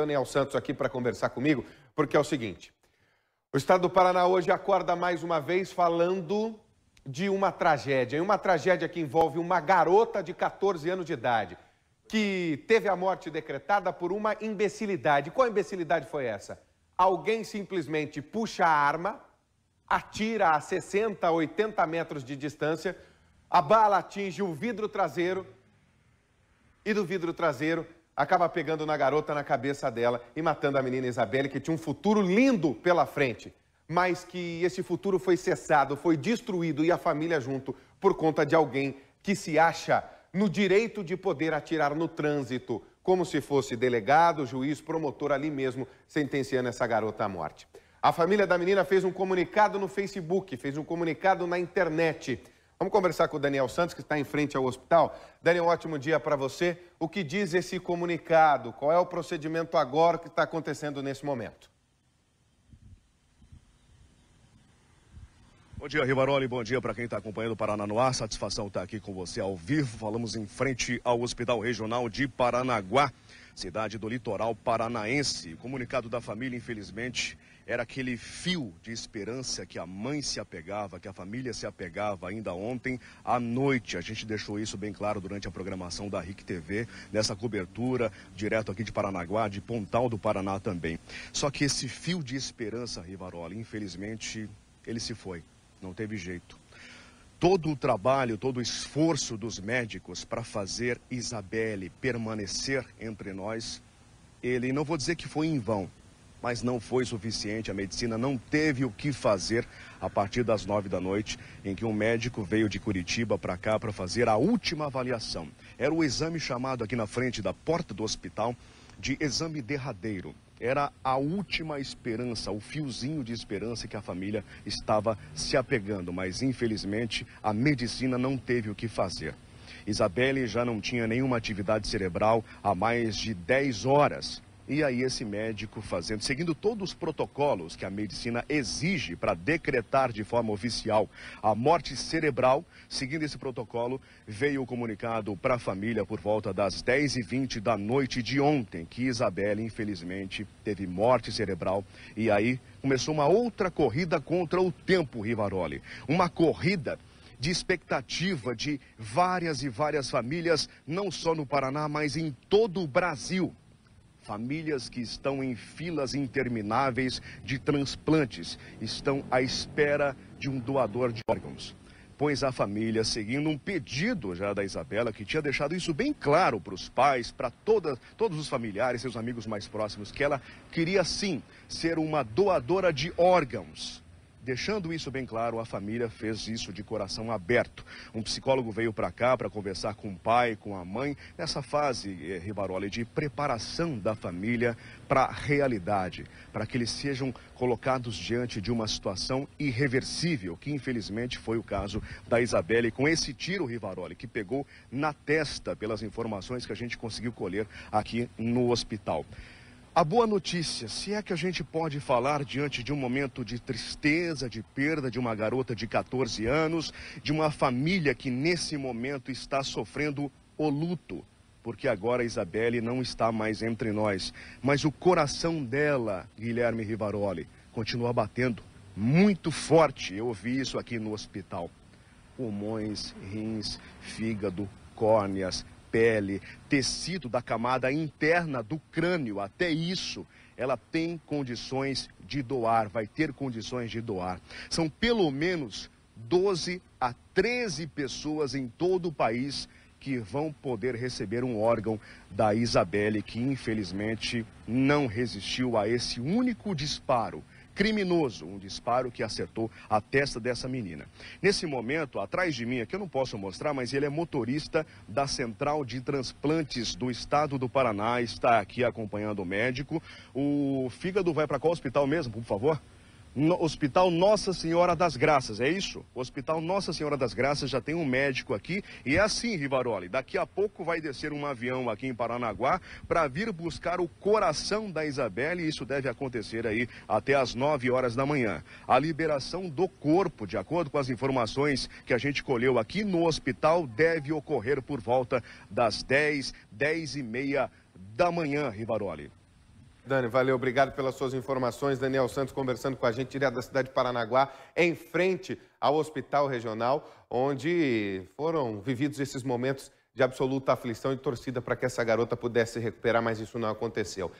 Daniel Santos aqui para conversar comigo, porque é o seguinte: o estado do Paraná hoje acorda mais uma vez falando de uma tragédia, uma tragédia que envolve uma garota de 14 anos de idade, que teve a morte decretada por uma imbecilidade. Qual imbecilidade foi essa? Alguém simplesmente puxa a arma, atira a 60, 80 metros de distância, a bala atinge o vidro traseiro e do vidro traseiro acaba pegando na garota, na cabeça dela e matando a menina Isabelle, que tinha um futuro lindo pela frente, mas que esse futuro foi cessado, foi destruído e a família junto por conta de alguém que se acha no direito de poder atirar no trânsito, como se fosse delegado, juiz, promotor ali mesmo, sentenciando essa garota à morte. A família da menina fez um comunicado no Facebook, fez um comunicado na internet. Vamos conversar com o Daniel Santos, que está em frente ao hospital. Daniel, um ótimo dia para você. O que diz esse comunicado? Qual é o procedimento agora que está acontecendo nesse momento? Bom dia, Rivaroli. Bom dia para quem está acompanhando o Paraná. Satisfação estar aqui com você ao vivo. Falamos em frente ao Hospital Regional de Paranaguá, cidade do litoral paranaense. O comunicado da família, infelizmente, era aquele fio de esperança que a mãe se apegava, que a família se apegava ainda ontem à noite. A gente deixou isso bem claro durante a programação da RIC TV, nessa cobertura direto aqui de Paranaguá, de Pontal do Paraná também. Só que esse fio de esperança, Rivarola, infelizmente, ele se foi. Não teve jeito todo o trabalho, todo o esforço dos médicos para fazer Isabelle permanecer entre nós, ele não vou dizer que foi em vão, mas não foi suficiente. A medicina não teve o que fazer a partir das nove da noite, em que um médico veio de Curitiba para cá para fazer a última avaliação. Era o exame chamado aqui na frente da porta do hospital de exame derradeiro. Era a última esperança, o fiozinho de esperança que a família estava se apegando, mas infelizmente a medicina não teve o que fazer. Isabelle já não tinha nenhuma atividade cerebral há mais de 10 horas e aí esse médico fazendo, seguindo todos os protocolos que a medicina exige para decretar de forma oficial a morte cerebral, seguindo esse protocolo, veio o comunicado para a família por volta das 10h20 da noite de ontem, que Isabelle, infelizmente, teve morte cerebral. E aí começou uma outra corrida contra o tempo, Rivaroli. Uma corrida de expectativa de várias e várias famílias, não só no Paraná, mas em todo o Brasil famílias que estão em filas intermináveis de transplantes, estão à espera de um doador de órgãos. Pois a família, seguindo um pedido já da Isabela, que tinha deixado isso bem claro para os pais, para todos os familiares, seus amigos mais próximos, que ela queria sim ser uma doadora de órgãos. Deixando isso bem claro, a família fez isso de coração aberto. Um psicólogo veio para cá para conversar com o pai, com a mãe, nessa fase, eh, Rivaroli, de preparação da família para a realidade, para que eles sejam colocados diante de uma situação irreversível, que infelizmente foi o caso da Isabelle, com esse tiro, Rivaroli, que pegou na testa, pelas informações que a gente conseguiu colher aqui no hospital. A boa notícia, se é que a gente pode falar diante de um momento de tristeza, de perda de uma garota de 14 anos, de uma família que nesse momento está sofrendo o luto, porque agora a Isabelle não está mais entre nós, mas o coração dela, Guilherme Rivaroli, continua batendo muito forte. Eu ouvi isso aqui no hospital. Pulmões, rins, fígado, córneas, pele, tecido da camada interna do crânio, até isso, ela tem condições de doar, vai ter condições de doar. São pelo menos 12 a 13 pessoas em todo o país que vão poder receber um órgão da Isabelle, que infelizmente não resistiu a esse único disparo criminoso, um disparo que acertou a testa dessa menina. Nesse momento, atrás de mim, aqui eu não posso mostrar, mas ele é motorista da Central de Transplantes do Estado do Paraná, está aqui acompanhando o médico. O fígado vai para qual hospital mesmo, por favor? No Hospital Nossa Senhora das Graças, é isso? O Hospital Nossa Senhora das Graças já tem um médico aqui e é assim, Rivaroli, daqui a pouco vai descer um avião aqui em Paranaguá para vir buscar o coração da Isabelle e isso deve acontecer aí até as 9 horas da manhã. A liberação do corpo, de acordo com as informações que a gente colheu aqui no hospital, deve ocorrer por volta das 10, 10 e meia da manhã, Rivaroli. Dani, valeu, obrigado pelas suas informações. Daniel Santos conversando com a gente direto da cidade de Paranaguá, em frente ao Hospital Regional, onde foram vividos esses momentos de absoluta aflição e torcida para que essa garota pudesse se recuperar, mas isso não aconteceu.